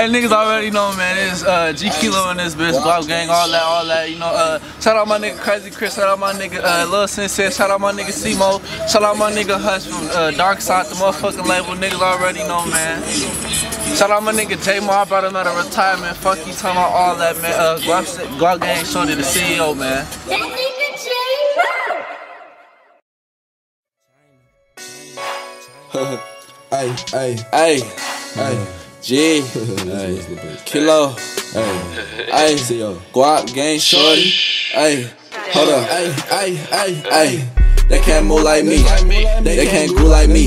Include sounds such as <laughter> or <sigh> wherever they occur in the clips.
Hey niggas already know man, it's uh, G Kilo in this bitch, Glock Gang, all that, all that, you know, uh, shout out my nigga Crazy Chris, shout out my nigga uh, Lil Sensei, shout out my nigga Simo, shout out my nigga Hush from uh, Dark Side, the motherfucking label, niggas already know man. Shout out my nigga Jmoe, I brought him out of retirement, fuck you talking about all that man, uh, Glock, Glock Gang Shorty, the CEO man. Hey, hey, Hey, hey, G, hey, Kilo, hey, hey. Guap Gang Shorty, hey, hold up. Hey, hey, hey, Hey, they can't move like me. They can't groove like me.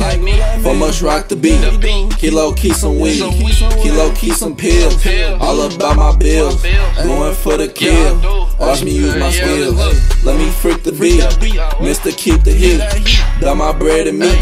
For much rock the beat. Kilo keep some weed. Kilo keep some pills. All about my bills. Going for the kill. Watch me use my skills. Let me freak the beat. Mister keep the heat. Got my bread and meat.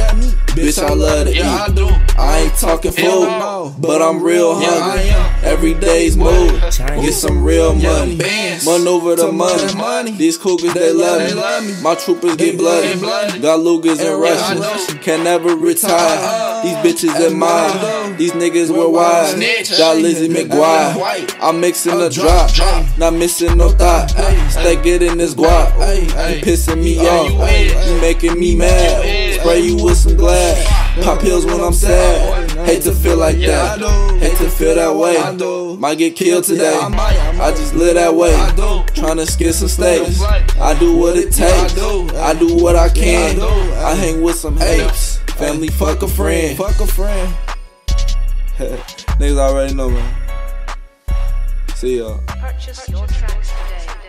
Bitch, I love to eat. I ain't talking food, but I'm real hungry. Every day's move. Get some real money. Maneuver the money. These cougars, they love me. My troopers get bloody. Got Lugas and Russians. Can never retire. These bitches admire. These niggas were wide. Got Lizzie McGuire. I'm mixing the drop. Not missing no thought. Stay getting this guap. You pissing me off. You making me mad. Spray you with some glass. Pop pills when I'm sad. Hate to feel like that. Hate to feel that way. Might get killed today. I just live that way. Tryna skip some states. I do what it takes. I do what I can. I hang with some apes. Family fuck a friend. Fuck a friend. <laughs> Niggas already know, man. See y'all. Purchase your tracks today.